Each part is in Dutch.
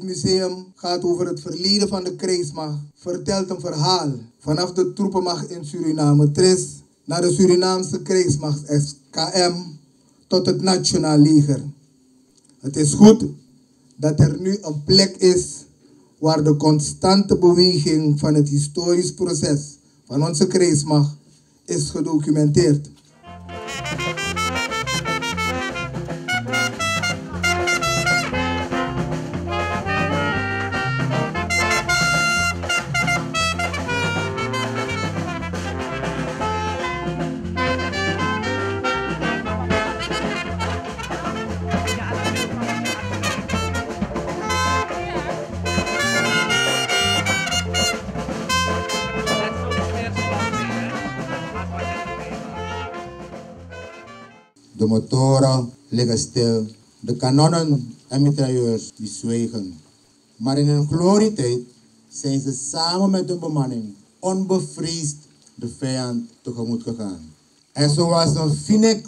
Dit museum gaat over het verleden van de krijgsmacht, vertelt een verhaal vanaf de troepenmacht in Suriname, TRIS, naar de Surinaamse krijgsmacht, SKM, tot het Nationaal Leger. Het is goed dat er nu een plek is waar de constante beweging van het historisch proces van onze krijgsmacht is gedocumenteerd. De motoren liggen stil. De kanonnen en mitrailleurs die zwijgen. Maar in hun glorietijd zijn ze samen met de bemanning onbevreesd de vijand tegemoet gegaan. En zoals een phoenix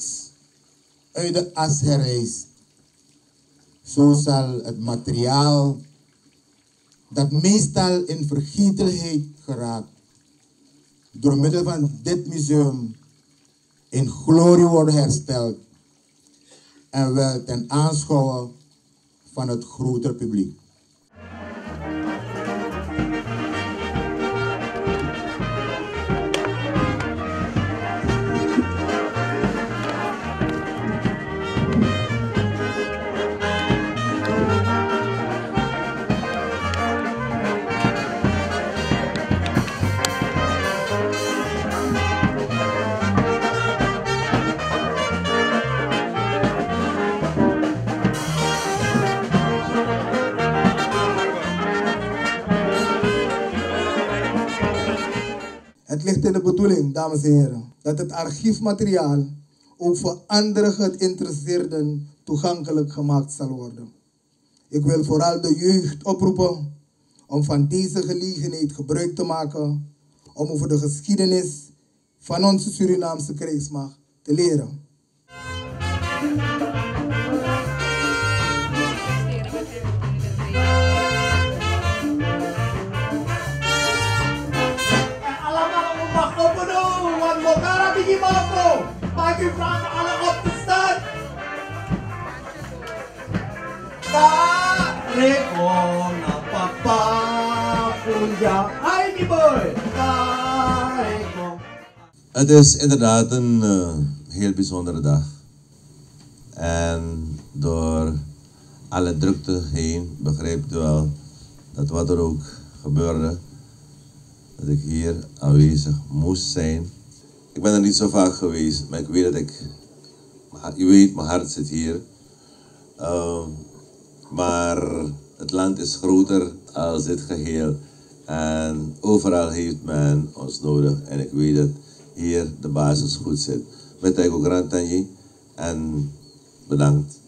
uit de as herrijst, zo zal het materiaal dat meestal in vergetelheid geraakt, door middel van dit museum in glorie worden hersteld en wel ten aanschouwen van het grotere publiek. Dames en heren, dat het archiefmateriaal ook voor andere geïnteresseerden toegankelijk gemaakt zal worden. Ik wil vooral de jeugd oproepen om van deze gelegenheid gebruik te maken om over de geschiedenis van onze Surinaamse krijgsmacht te leren. Mokara bigi moko. Mag ik u vragen alle op te staan? Kareko na papa kuya. Hi, die boy. Het is inderdaad een eh, heel bijzondere dag. En door alle drukte heen begrijpt u wel dat wat er ook gebeurde, dat ik hier aanwezig moest zijn. Ik ben er niet zo vaak geweest, maar ik weet dat ik, je weet, mijn hart zit hier. Ehm, maar het land is groter als dit geheel. En overal heeft men ons nodig. En ik weet dat hier de basis goed zit. Met Taiko Grand Tanji. En bedankt.